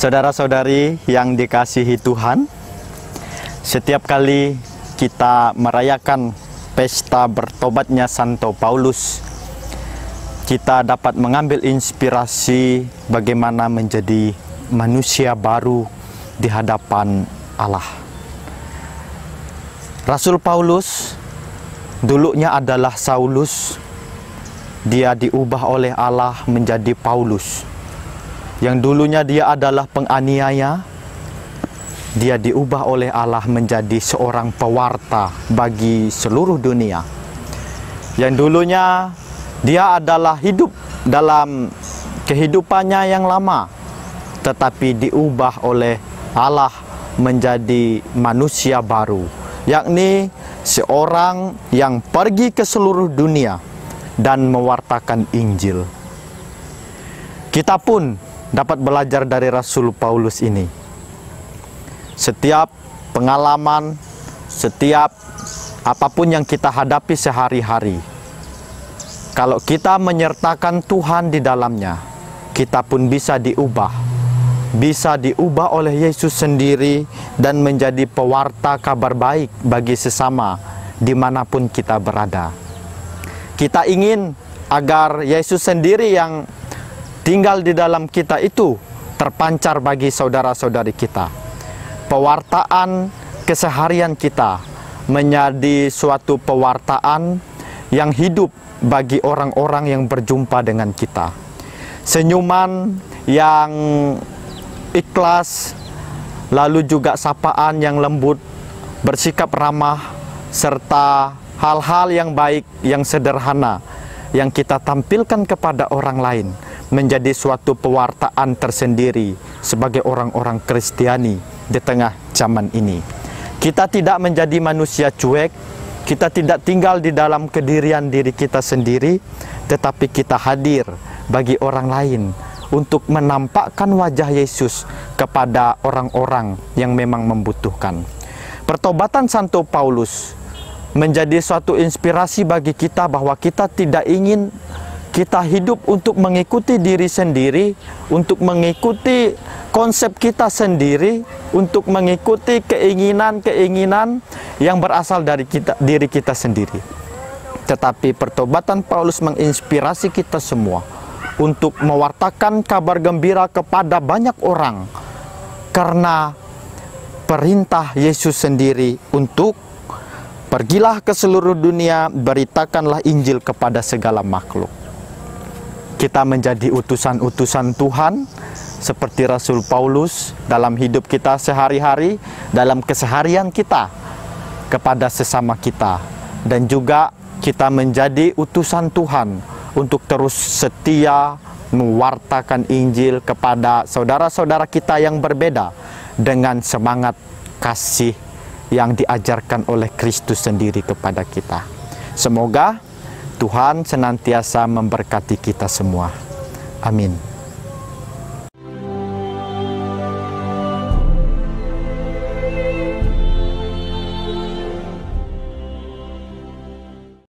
Saudara-saudari yang dikasihi Tuhan, setiap kali kita merayakan pesta bertobatnya Santo Paulus, kita dapat mengambil inspirasi bagaimana menjadi manusia baru di hadapan Allah. Rasul Paulus dulunya adalah Saulus, dia diubah oleh Allah menjadi Paulus. Yang dulunya dia adalah penganiaya, dia diubah oleh Allah menjadi seorang pewarta bagi seluruh dunia. Yang dulunya dia adalah hidup dalam kehidupannya yang lama, tetapi diubah oleh Allah menjadi manusia baru, yakni seorang yang pergi ke seluruh dunia dan mewartakan Injil. Kita pun dapat belajar dari Rasul Paulus ini. Setiap pengalaman, setiap apa pun yang kita hadapi sehari-hari, kalau kita menyertakan Tuhan di dalamnya, kita pun bisa diubah. Bisa diubah oleh Yesus sendiri dan menjadi pewarta kabar baik bagi sesama di mana pun kita berada. Kita ingin agar Yesus sendiri yang tinggal di dalam kita itu terpancar bagi saudara-saudari kita. Pewartaan keseharian kita menjadi suatu pewartaan yang hidup bagi orang-orang yang berjumpa dengan kita. Senyuman yang ikhlas, lalu juga sapaan yang lembut, bersikap ramah, serta hal-hal yang baik, yang sederhana, yang kita tampilkan kepada orang lain menjadi suatu pewartaan tersendiri sebagai orang-orang Kristiani di tengah zaman ini. Kita tidak menjadi manusia cuek, kita tidak tinggal di dalam kedirian diri kita sendiri, tetapi kita hadir bagi orang lain untuk menampakkan wajah Yesus kepada orang-orang yang memang membutuhkan. Pertobatan Santo Paulus menjadi suatu inspirasi bagi kita bahwa kita tidak ingin kita hidup untuk mengikuti diri sendiri, untuk mengikuti konsep kita sendiri, untuk mengikuti keinginan-keinginan yang berasal dari kita, diri kita sendiri. Tetapi pertobatan Paulus menginspirasi kita semua untuk mewartakan kabar gembira kepada banyak orang karena perintah Yesus sendiri untuk pergilah ke seluruh dunia, beritakanlah Injil kepada segala makhluk kita menjadi utusan-utusan Tuhan seperti Rasul Paulus dalam hidup kita sehari-hari, dalam keseharian kita kepada sesama kita dan juga kita menjadi utusan Tuhan untuk terus setia mewartakan Injil kepada saudara-saudara kita yang berbeda dengan semangat kasih yang diajarkan oleh Kristus sendiri kepada kita. Semoga Tuhan senantiasa memberkati kita semua. Amin.